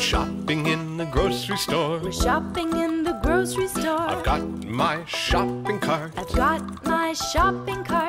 shopping in the grocery store. We're shopping in the grocery store. I've got my shopping cart. I've got my shopping cart.